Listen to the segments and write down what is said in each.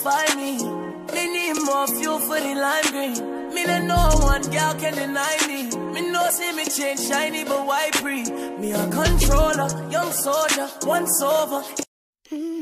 Find me, me need more fuel for the lime green. Me let no one gal can deny me. Me no see me change shiny, but why pre? Me a controller, young soldier, once over. Mm.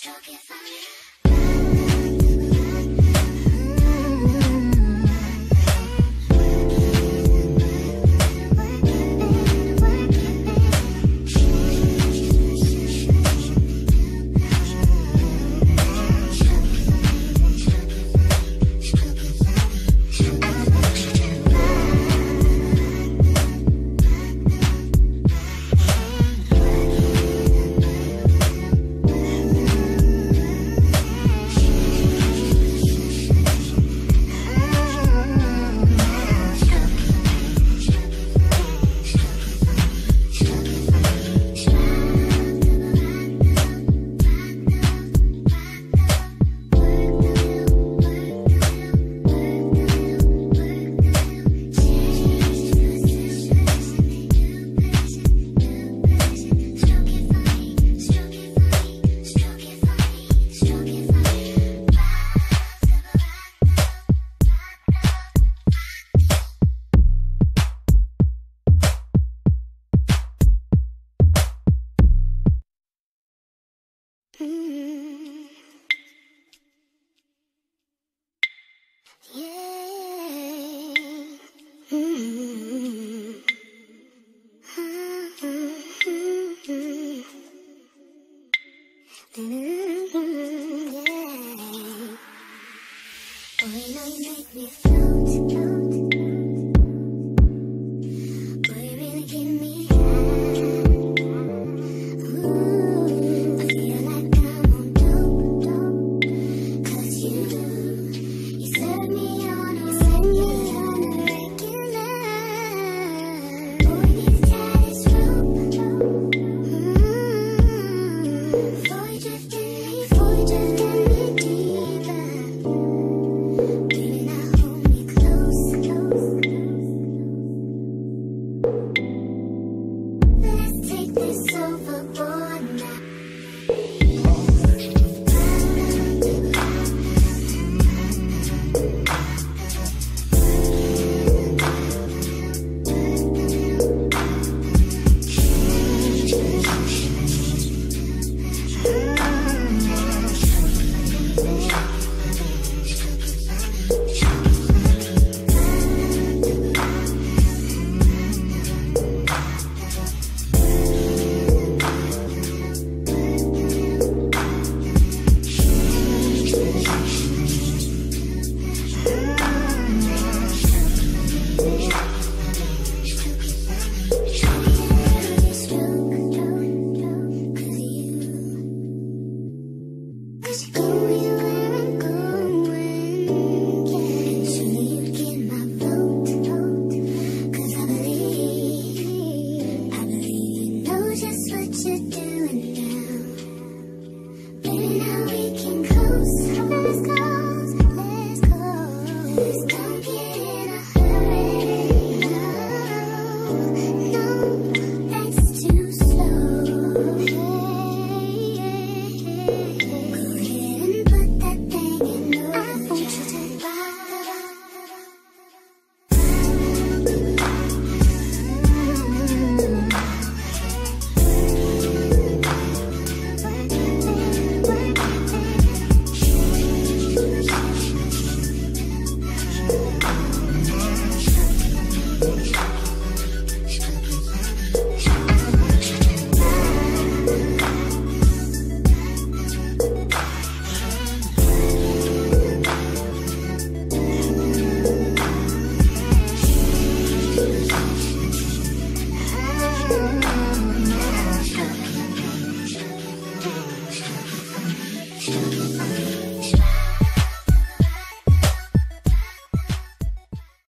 struck if I we float. Podcast.